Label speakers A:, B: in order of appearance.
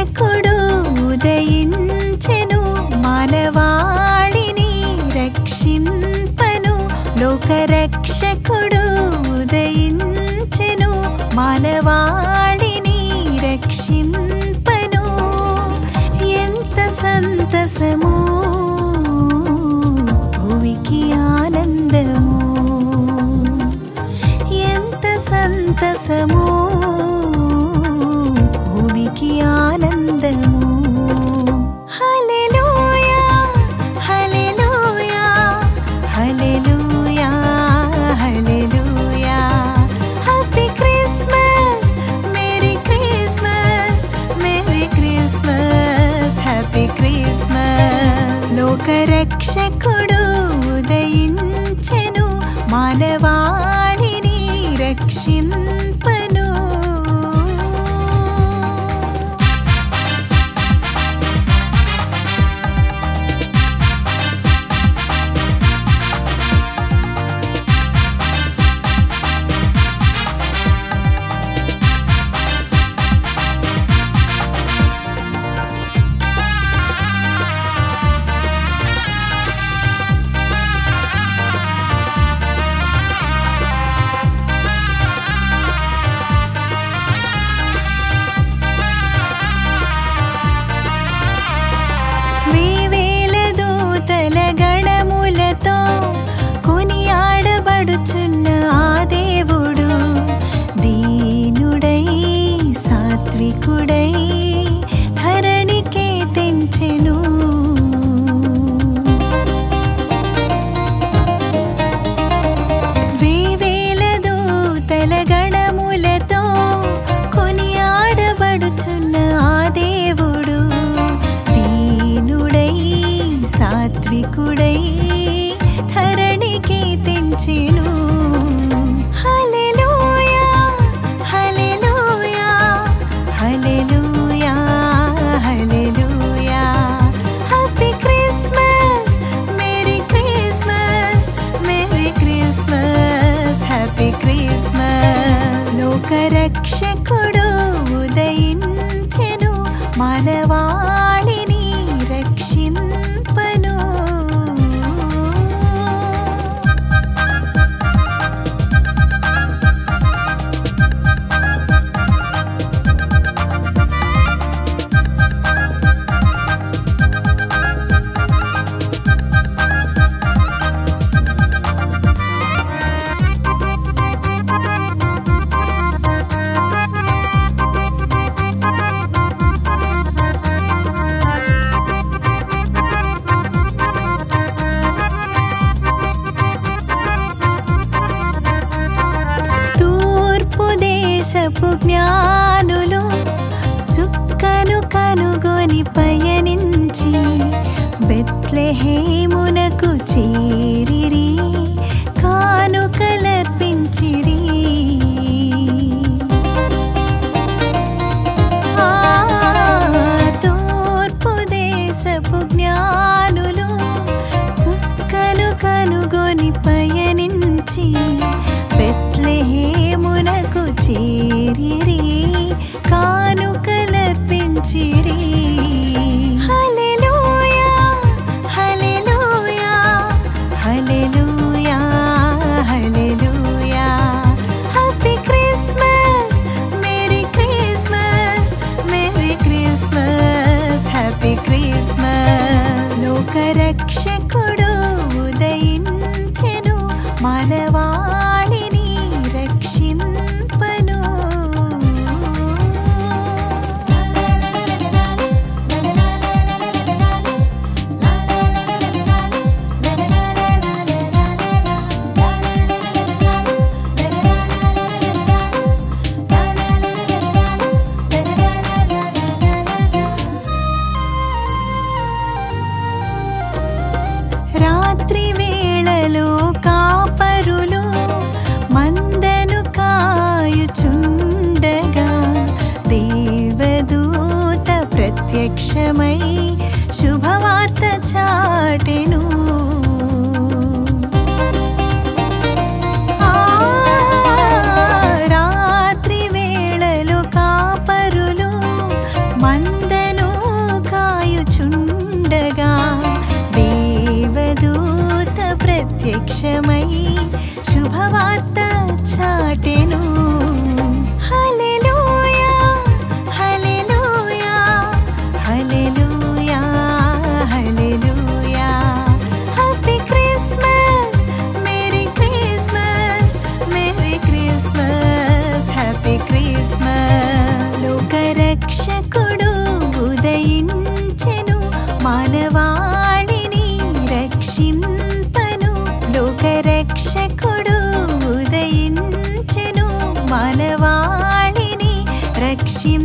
A: వినాయకుడు ఉదయించెను మానవాళిని రక్షింపను. లోకరక్షకుడు ఉదయించెను మానవా रक्षको జ్ఞానులు చుక్కను కనుగొని పయనించి బెత్లెహేమునకు చేరి മനവാളിനി രക്ഷിം